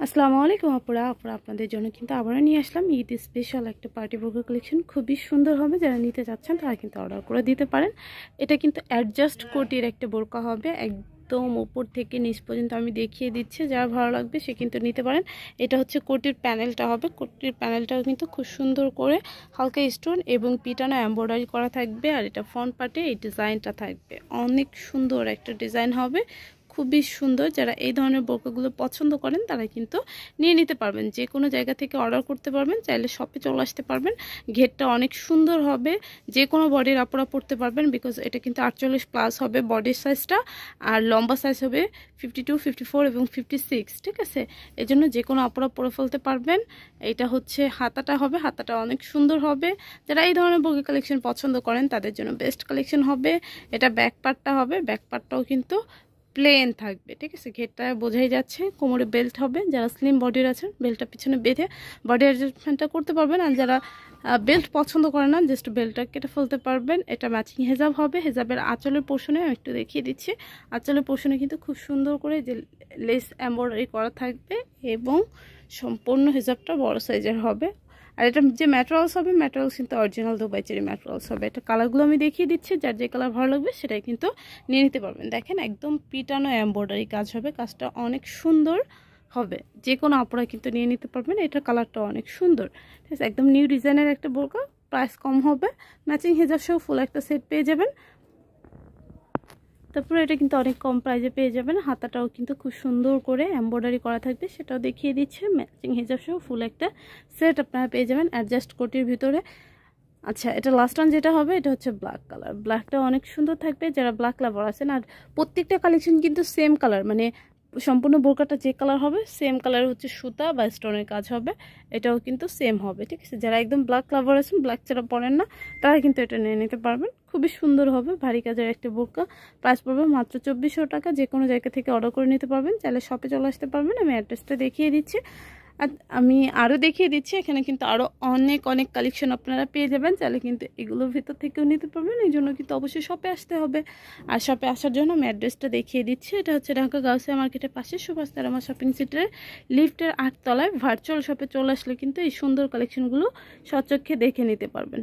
আসসালামু আলাইকুম আপুরা। আপুরা, আপনাদের জন্য কিন্তু আবারও নিয়ে আসলাম ঈদ স্পেশাল একটা পার্টি বোর্গের কালেকশন খুবই সুন্দর হবে, যারা নিতে চাচ্ছেন তারা কিন্তু অর্ডার করে দিতে পারেন। এটা কিন্তু অ্যাডজাস্ট কোটির একটা বোরকা হবে, একদম উপর থেকে নিচ পর্যন্ত আমি দেখিয়ে দিচ্ছি, যারা ভালো লাগবে সে কিন্তু নিতে পারেন। এটা হচ্ছে কোটির প্যানেলটা হবে, কোটির প্যানেলটাও কিন্তু খুব সুন্দর করে হালকা স্টোন এবং পিটানো এম্ব্রয়ডারি করা থাকবে, আর এটা ফ্রন্ট পার্টে এই ডিজাইনটা থাকবে। অনেক সুন্দর একটা ডিজাইন হবে খুবই সুন্দর। যারা এই ধরনের বোরকাগুলো পছন্দ করেন, তারা কিন্তু নিয়ে নিতে পারবেন। যে কোনো জায়গা থেকে অর্ডার করতে পারবেন, চাইলে শপে চলে আসতে পারবেন। ঘেরটা অনেক সুন্দর হবে। যে কোনো বডির আপনারা পড়তে পারবেন বিকজ এটা কিন্তু আটচল্লিশ প্লাস হবে বডির সাইজটা আর লম্বা সাইজ হবে ফিফটি টু ফিফটি ফোর এবং ফিফটি সিক্স ঠিক আছে? এজন্য যে কোনো আপনারা পরে ফেলতে পারবেন। এটা হচ্ছে হাতাটা হবে, হাতাটা অনেক সুন্দর হবে। যারা এই ধরনের বগি কালেকশন পছন্দ করেন, তাদের জন্য বেস্ট কালেকশন হবে। এটা ব্যাক পার্টটা হবে ব্যাক পার্টটাও কিন্তু প্লেন থাকবে, ঠিক আছে? ঘেরটা বোঝাই যাচ্ছে, কোমরে বেল্ট হবে, যারা স্লিম বডির আছেন, বেল্টটা পিছনে বেঁধে বডি অ্যাডজাস্টমেন্টটা করতে পারবেন আর যারা বেল্ট পছন্দ করে না জাস্ট বেল্টটা কেটে ফেলতে পারবেন। এটা ম্যাচিং হেজাব হবে, হেজাবের আঁচলের পোর্শনে আমি একটু দেখিয়ে দিচ্ছি। আঁচলের পোর্শনে কিন্তু খুব সুন্দর করে যে লেস এম্ব্রয়ডারি করা থাকবে এবং সম্পূর্ণ হেজাবটা বড় সাইজের হবে। আর এটা যে ম্যাটেরিয়ালস হবে ম্যাটেরিয়ালস কিন্তু অরিজিনাল দুবাই চেরি ম্যাটেরিয়ালস হবে। এটা কালারগুলো আমি দেখিয়ে দিচ্ছি, যার যে কালার ভালো লাগবে সেটাই কিন্তু নিয়ে নিতে পারবেন। দেখেন একদম পিটানো এম্ব্রয়ডারি কাজ হবে, কাজটা অনেক সুন্দর হবে। যে কোনো আপনারা কিন্তু নিয়ে নিতে পারবেন, এটার কালারটা অনেক সুন্দর। ঠিক আছে, একদম নিউ ডিজাইনের একটা বোরকা প্রাইস কম হবে। ম্যাচিং হেজাব সহ ফুল একটা সেট পেয়ে যাবেন। তারপরে এটা কিন্তু অনেক কম প্রাইজে পেয়ে যাবেন। হাতাটাও কিন্তু খুব সুন্দর করে এম্ব্রয়ডারি করা থাকবে। সেটাও দেখিয়ে দিচ্ছে। ম্যাচিং হিসাব সহ ফুল একটা সেট আপনারা পেয়ে যাবেন অ্যাডজাস্ট কোটির ভিতরে। আচ্ছা এটা লাস্ট ওয়ান যেটা হবে, এটা হচ্ছে ব্ল্যাক কালার ব্ল্যাকটা অনেক সুন্দর থাকবে। যারা ব্ল্যাক লাভার আছেন, আর প্রত্যেকটা কালেকশন কিন্তু সেম কালার মানে সম্পূর্ণ বোরকাটা যে কালার হবে সেম কালার হচ্ছে সুতা বা স্টোনের কাজ হবে। এটাও কিন্তু সেম হবে, ঠিক আছে? যারা একদম ব্ল্যাক লাভার আছেন ব্ল্যাক ছাড়া পরেন না, তারা কিন্তু এটা নিয়ে নিতে পারবেন। খুবই সুন্দর হবে, ভারী কাজের একটা বোরকা। প্রাইস পড়বে মাত্র চব্বিশশো টাকা, যে কোনো জায়গা থেকে অর্ডার করে নিতে পারবেন। চাইলে শপে চলে আসতে পারবেন। আমি অ্যাড্রেসটা দেখিয়ে দিচ্ছি। আর আমি আরও দেখিয়ে দিচ্ছি, এখানে কিন্তু আরও অনেক অনেক কালেকশন আপনারা পেয়ে যাবেন। চাইলে কিন্তু এগুলোর ভিতর থেকেও নিতে পারবেন। এই জন্য কিন্তু অবশ্যই শপে আসতে হবে। আর শপে আসার জন্য আমি অ্যাড্রেসটা দেখিয়ে দিচ্ছি। এটা হচ্ছে ঢাকা গাউসিয়া মার্কেটের পাশে সুভাষ তারামা শপিং সেন্টারের লিফটের আটতলায়। ভার্চুয়াল শপে চলে আসলে কিন্তু এই সুন্দর কালেকশনগুলো সচক্ষে দেখে নিতে পারবেন।